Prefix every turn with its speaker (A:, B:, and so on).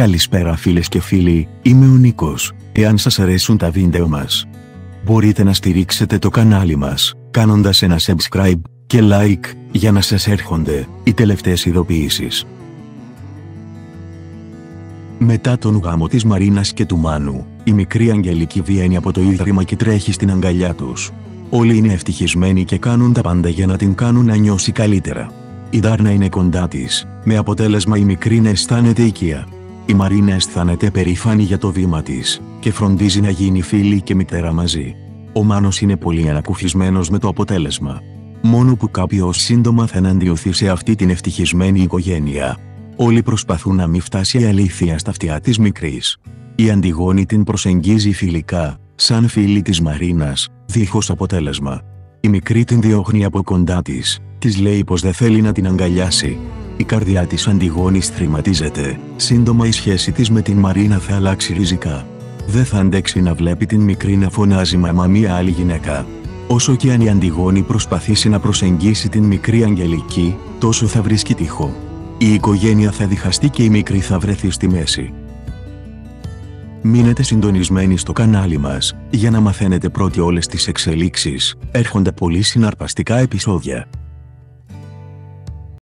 A: Καλησπέρα φίλες και φίλοι, είμαι ο Νίκος. Εάν σας αρέσουν τα βίντεο μας, μπορείτε να στηρίξετε το κανάλι μας, κάνοντας ένα subscribe και like, για να σας έρχονται οι τελευταίες ειδοποιήσεις. Μετά τον γάμο της Μαρίνας και του Μάνου, η μικρή Αγγελική βγαίνει από το ίδρυμα και τρέχει στην αγκαλιά τους. Όλοι είναι ευτυχισμένοι και κάνουν τα πάντα για να την κάνουν να νιώσει καλύτερα. Η Δάρνα είναι κοντά της, με αποτέλεσμα η μικρή να αισθάνεται οικία. Η Μαρίνα αισθάνεται περήφανη για το βήμα της και φροντίζει να γίνει φίλη και μητέρα μαζί. Ο Μάνος είναι πολύ ανακουφισμένος με το αποτέλεσμα. Μόνο που κάποιο σύντομα θα εναντιωθεί σε αυτή την ευτυχισμένη οικογένεια. Όλοι προσπαθούν να μην φτάσει η αλήθεια στα αυτιά της μικρής. Η Αντιγόνη την προσεγγίζει φιλικά, σαν φίλη της Μαρίνας, δίχως αποτέλεσμα. Η μικρή την διώχνει από κοντά της, της λέει πως δεν θέλει να την αγκαλιάσει. Η καρδιά της Αντιγόνη θρηματίζεται, σύντομα η σχέση της με την Μαρίνα θα αλλάξει ριζικά. Δεν θα αντέξει να βλέπει την μικρή να φωνάζει μαμά μία άλλη γυναίκα. Όσο και αν η Αντιγόνη προσπαθήσει να προσεγγίσει την μικρή Αγγελική, τόσο θα βρίσκει τείχο. Η οικογένεια θα διχαστεί και η μικρή θα βρεθεί στη μέση. Μείνετε συντονισμένοι στο κανάλι μας, για να μαθαίνετε πρώτοι όλες τις εξελίξεις, έρχονται πολύ συναρπαστικά επεισόδια.